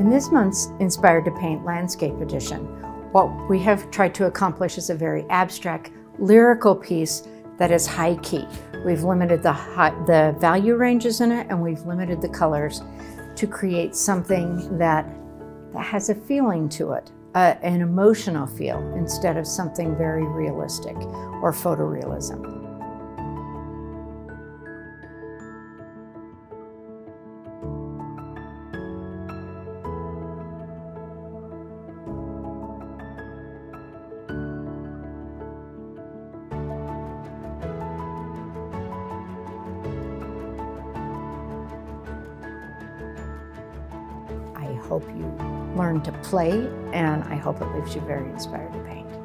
In this month's Inspired to Paint Landscape Edition, what we have tried to accomplish is a very abstract, lyrical piece that is high key. We've limited the, high, the value ranges in it and we've limited the colors to create something that, that has a feeling to it, uh, an emotional feel, instead of something very realistic or photorealism. Hope you learn to play, and I hope it leaves you very inspired to paint.